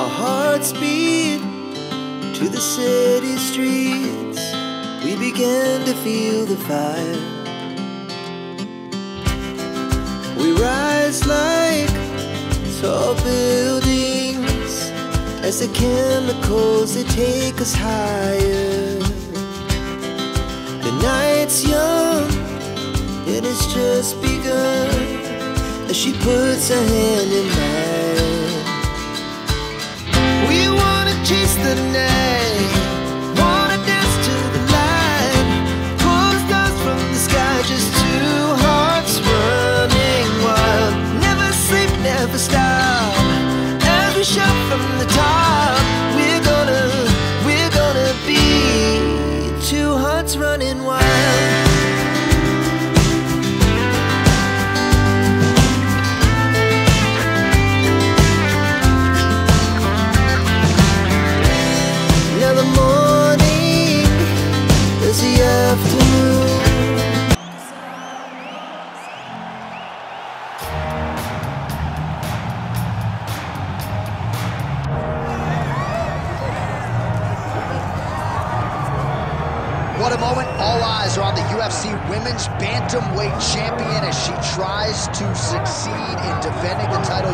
Our hearts beat to the city streets. We begin to feel the fire. We rise like tall buildings as the chemicals they take us higher. The night's young, it has just begun as she puts her hand in mine.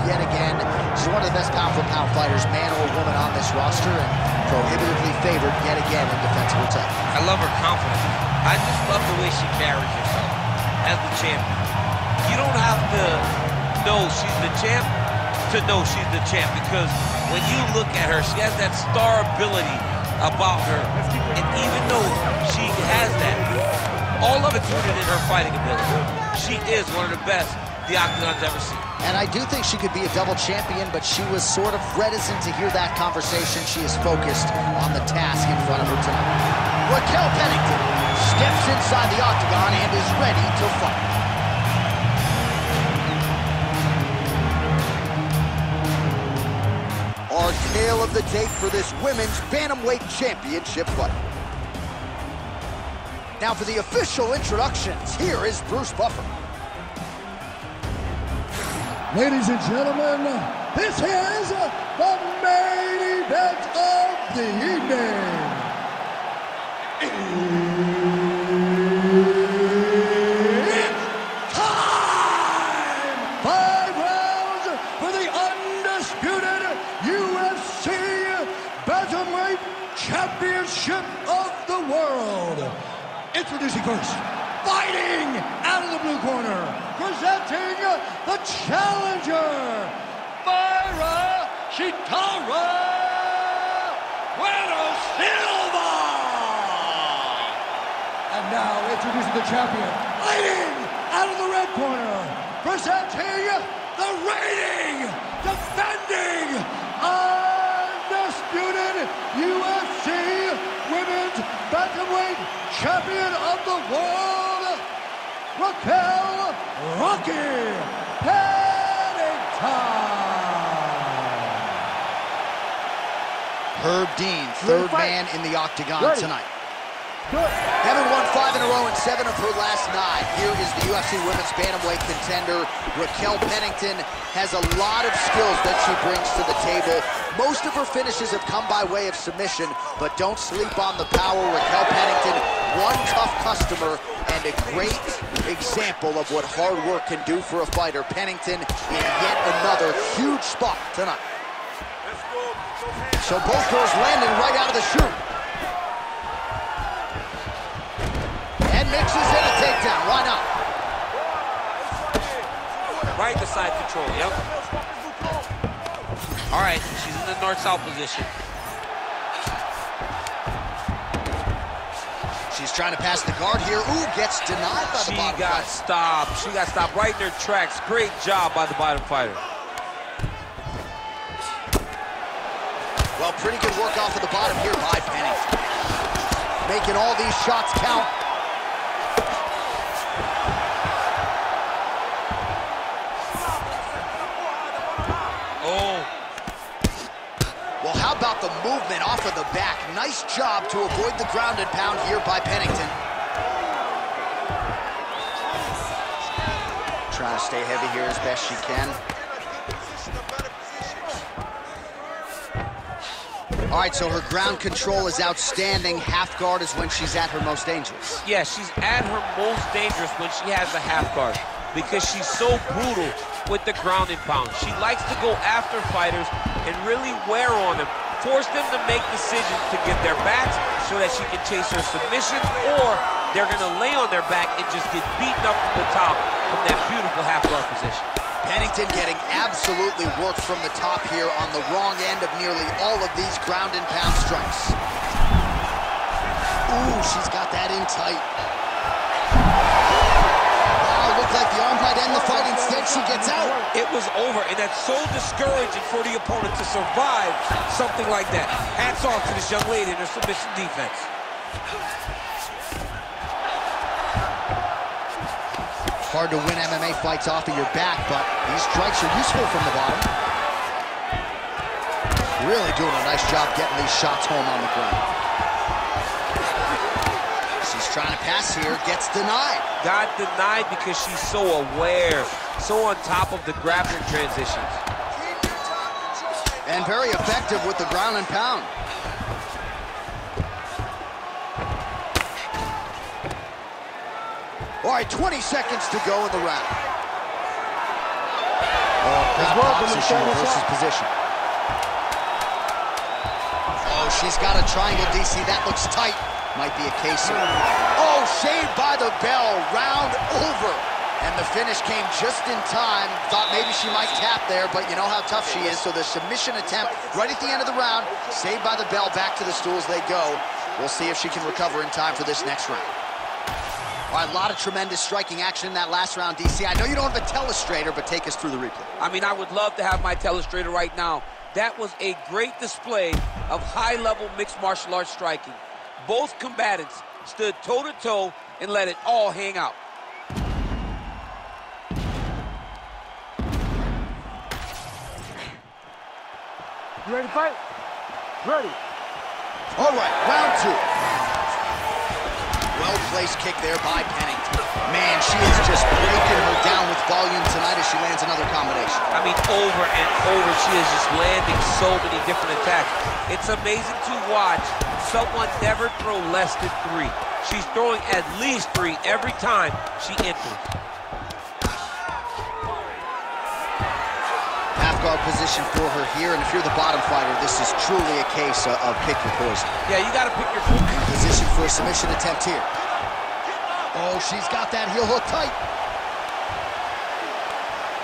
Yet again. She's one of the best pound-for-pound fighters, man or woman, on this roster, and prohibitively favored yet again in her title. I love her confidence. I just love the way she carries herself as the champion. You don't have to know she's the champ to know she's the champ because when you look at her, she has that star ability about her. And even though she has that, all of it's rooted in her fighting ability. She is one of the best the Octagon's ever seen. And I do think she could be a double champion, but she was sort of reticent to hear that conversation. She is focused on the task in front of her tonight. Raquel Pennington steps inside the octagon and is ready to fight. Our tale of the tape for this women's bantamweight championship fight. Now for the official introductions, here is Bruce Buffer. Ladies and gentlemen, this is the main event of the evening. It's time! Five rounds for the undisputed UFC Bantamweight Championship of the World. Introducing first, fighting out of the blue corner, presenting the challenger, Mayra Sheetara Bueno Silva. And now introducing the champion, fighting out of the red corner, presenting the reigning, defending, undisputed UFC Women's Bantamweight Champion of the World, Raquel Rocky Pennington. Herb Dean, third man in the octagon Ready. tonight. Having won five in a row and seven of her last nine, here is the UFC Women's Bantamweight contender. Raquel Pennington has a lot of skills that she brings to the table. Most of her finishes have come by way of submission, but don't sleep on the power. Raquel Pennington, one tough customer and a great example of what hard work can do for a fighter. Pennington in yet another huge spot tonight. So both girls landing right out of the chute. And mixes in a takedown. Why not? Right to side control, yep. All right, she's in the north-south position. She's trying to pass the guard here. Ooh, gets denied by the She bottom got fighter. stopped. She got stopped right in her tracks. Great job by the bottom fighter. Well, pretty good work off of the bottom here by Penny. Making all these shots count. The movement off of the back? Nice job to avoid the ground and pound here by Pennington. Trying to stay heavy here as best she can. All right, so her ground control is outstanding. Half guard is when she's at her most dangerous. Yeah, she's at her most dangerous when she has a half guard because she's so brutal with the ground and pound. She likes to go after fighters and really wear on them, force them to make decisions to get their backs so that she can chase her submission, or they're going to lay on their back and just get beaten up from the top from that beautiful half guard position. Pennington getting absolutely worked from the top here on the wrong end of nearly all of these ground and pound strikes. Ooh, she's got that in tight. Looked like the arm might end the fight. Instead, she gets out. It was over, and that's so discouraging for the opponent to survive something like that. Hats off to this young lady and her submission defense. Hard to win MMA fights off of your back, but these strikes are useful from the bottom. Really doing a nice job getting these shots home on the ground. She's trying to pass here, gets denied. Got denied because she's so aware, so on top of the grappling transitions. And very effective with the ground and pound. All right, 20 seconds to go in the round. Oh, crowd pops as she reverses position. Oh, she's got a triangle, DC. That looks tight. Might be a case of... Oh, shaved by the bell. Round over. And the finish came just in time. Thought maybe she might tap there, but you know how tough she is. So the submission attempt right at the end of the round, saved by the bell, back to the stools they go. We'll see if she can recover in time for this next round. All right, a lot of tremendous striking action in that last round, DC. I know you don't have a telestrator, but take us through the replay. I mean, I would love to have my telestrator right now. That was a great display of high-level mixed martial arts striking. Both combatants stood toe-to-toe -to -toe and let it all hang out. You ready to fight? Ready. All right, round two. Well-placed kick there by Pennington. Man, she is just breaking her down with volume tonight as she lands another combination. I mean, over and over, she is just landing so many different attacks. It's amazing to watch someone never throw less than three. She's throwing at least three every time she enters. Half guard position for her here, and if you're the bottom fighter, this is truly a case of, of pick your poison. Yeah, you got to pick your poison. A submission attempt here. Oh, she's got that heel hook tight.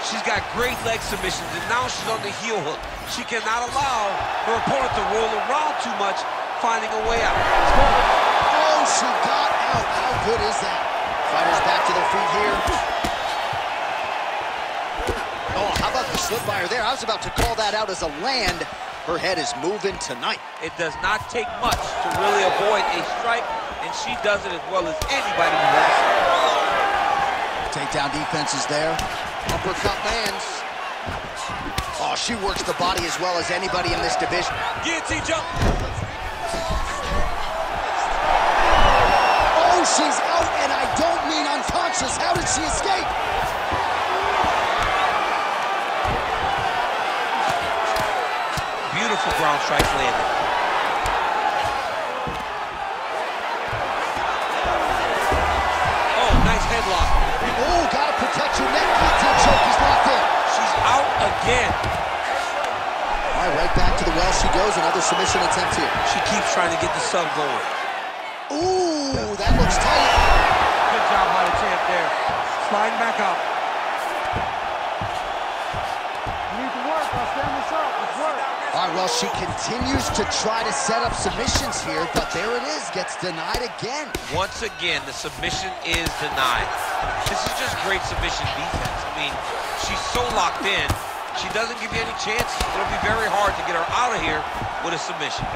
She's got great leg submissions, and now she's on the heel hook. She cannot allow her opponent to roll around too much, finding a way out. Oh, she got out. How good is that? Fighters back to their feet here. Oh, how about the slip by her there? I was about to call that out as a land. Her head is moving tonight. It does not take much to really avoid a strike, and she does it as well as anybody who has Takedown defense is there. Uppercut lands. Oh, she works the body as well as anybody in this division. Guillotine jump. Oh, she's out, and I don't mean unconscious. How did she escape? Beautiful ground strike landed. Oh, nice headlock. Oh, gotta protect your neck. Guillotine choke is locked in. She's out again. All right, right back to the well she goes. Another submission attempt here. She keeps trying to get the sub going. Ooh, that looks tight. Good job by the champ there. Sliding back up. All right, well, she continues to try to set up submissions here, but there it is, gets denied again. Once again, the submission is denied. This is just great submission defense. I mean, she's so locked in, she doesn't give you any chances. It'll be very hard to get her out of here with a submission.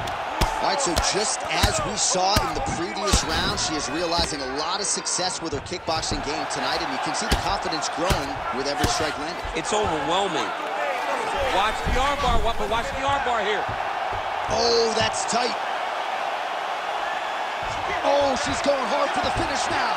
All right, so just as we saw in the previous round, she is realizing a lot of success with her kickboxing game tonight, and you can see the confidence growing with every strike landed. It's overwhelming. Watch the armbar, but watch the armbar here. Oh, that's tight. Oh, she's going hard for the finish now.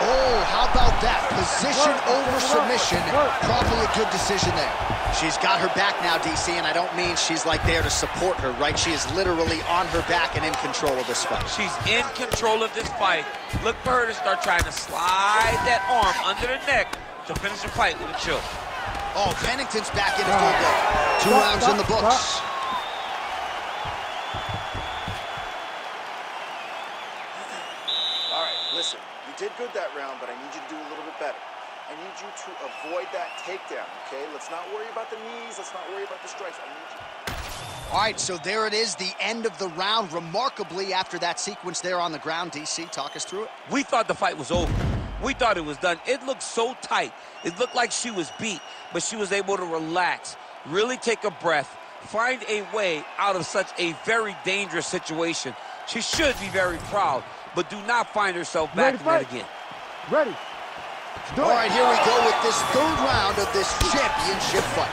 Oh, how about that? Position over submission. Probably a good decision there. She's got her back now, DC, and I don't mean she's like there to support her, right? She is literally on her back and in control of this fight. She's in control of this fight. Look for her to start trying to slide that arm under the neck to finish the fight with a choke. Oh, Pennington's back in full blow. Two rounds in the books. Stop. All right, listen, you did good that round, but I need you to do a little bit better. I need you to avoid that takedown, okay? Let's not worry about the knees. Let's not worry about the strikes. I need you. All right, so there it is, the end of the round. Remarkably, after that sequence there on the ground, DC, talk us through it. We thought the fight was over. We thought it was done. It looked so tight. It looked like she was beat, but she was able to relax, really take a breath, find a way out of such a very dangerous situation. She should be very proud but do not find herself back in it again. Ready. All right, here we go with this third round of this championship fight.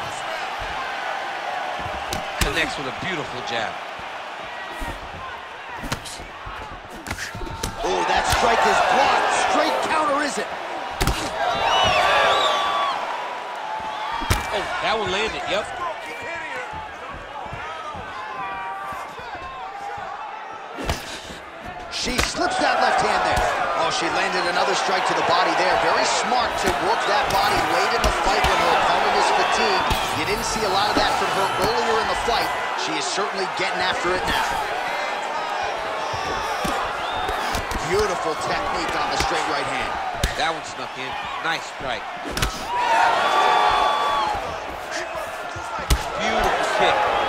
Connects with a beautiful jab. Oh, that strike is blocked. Straight counter, is it? Oh, that one landed, yep. She slips that left hand there. She landed another strike to the body there. Very smart to work that body late in the fight when her opponent is fatigued. You didn't see a lot of that from her earlier in the fight. She is certainly getting after it now. Beautiful technique on the straight right hand. That one snuck in. Nice strike. Beautiful kick.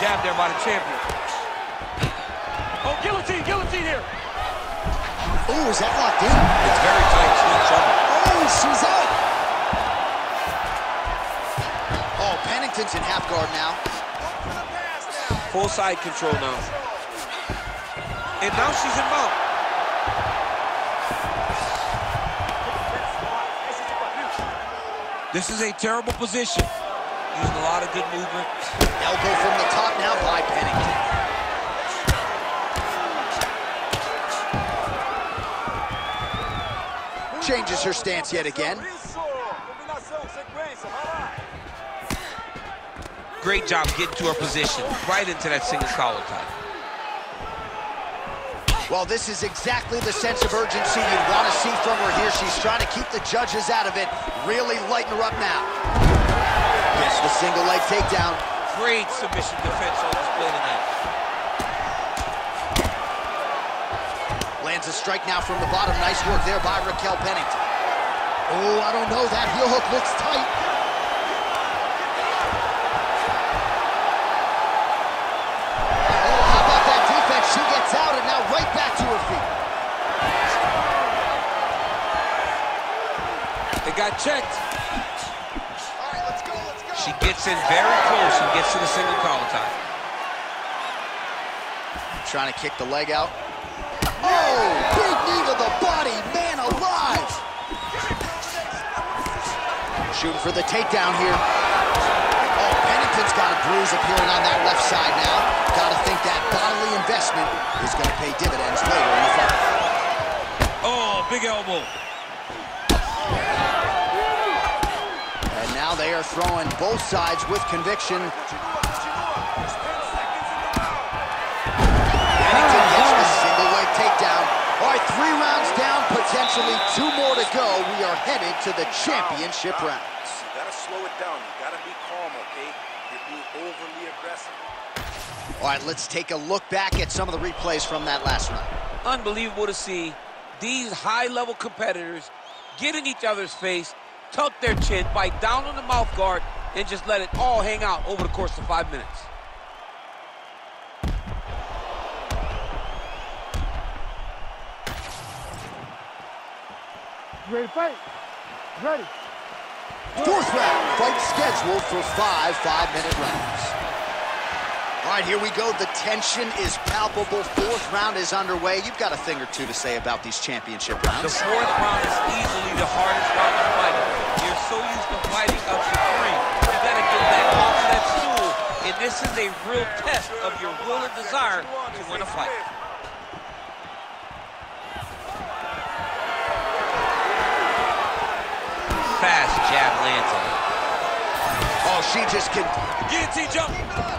Jab there by the champion. Oh, guillotine, guillotine here. Oh, is that locked in? It's very tight. She's in trouble. Oh, she's out. Oh, Pennington's in half guard now. Full side control now. And now she's in mount. This is a terrible position. Using a lot of good movement. Elbow from the top now by Pennington. Changes her stance yet again. Great job getting to her position, right into that single collar tie. Well, this is exactly the sense of urgency you'd want to see from her here. She's trying to keep the judges out of it, really lighten her up now. Gets the single leg takedown. Great submission defense on display tonight. Lands a strike now from the bottom. Nice work there by Raquel Pennington. Oh, I don't know. That heel hook looks tight. Oh, how about that defense? She gets out and now right back to her feet. It got checked. She gets in very close and gets to the single collar tie. Trying to kick the leg out. Oh, big knee to the body, man alive. Shooting for the takedown here. Oh, Pennington's got a bruise appearing on that left side now. Got to think that bodily investment is going to pay dividends later in the fight. Oh, big elbow. They are throwing both sides with conviction. Pennington gets the ah. single leg takedown. All right, three rounds down, potentially two more to go. We are headed to the championship rounds. You gotta slow it down. You gotta be calm, okay? You're being overly aggressive. All right, let's take a look back at some of the replays from that last round. Unbelievable to see these high-level competitors get in each other's face, tuck their chin, bite down on the mouth guard, and just let it all hang out over the course of five minutes. Ready fight? Ready. Fourth round, fight scheduled for five five-minute rounds. All right, here we go. The tension is palpable. Fourth round is underway. You've got a thing or two to say about these championship rounds. The fourth round is easily the hardest round to fight. You're so used to fighting up to three. You got to get back off that stool and And this is a real test of your will and desire to win a fight. Fast jab lands on Oh, she just can... Guillotine jump.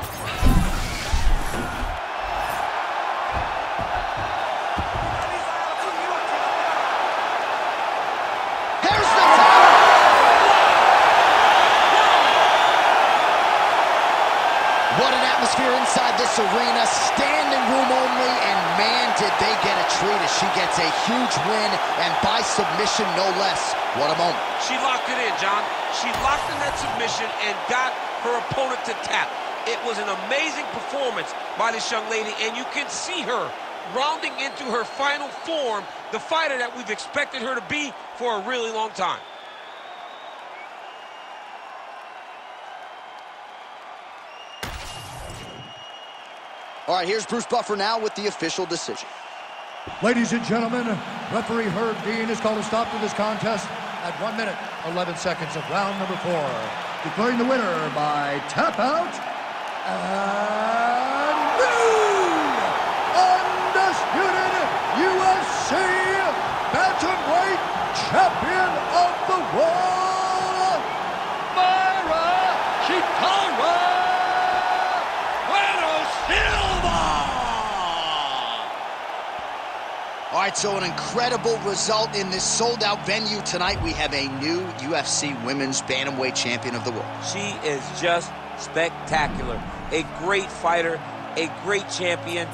This arena, standing room only, and man, did they get a treat as she gets a huge win, and by submission, no less. What a moment. She locked it in, John. She locked in that submission and got her opponent to tap. It was an amazing performance by this young lady, and you can see her rounding into her final form, the fighter that we've expected her to be for a really long time. All right, here's Bruce Buffer now with the official decision. Ladies and gentlemen, referee Herb Dean has called a stop to this contest at 1 minute, 11 seconds of round number four, declaring the winner by tap out and new undisputed UFC bantamweight champion of the world, Mayra Chikara! All right, so an incredible result in this sold-out venue tonight. We have a new UFC Women's Bantamweight Champion of the World. She is just spectacular. A great fighter, a great champion.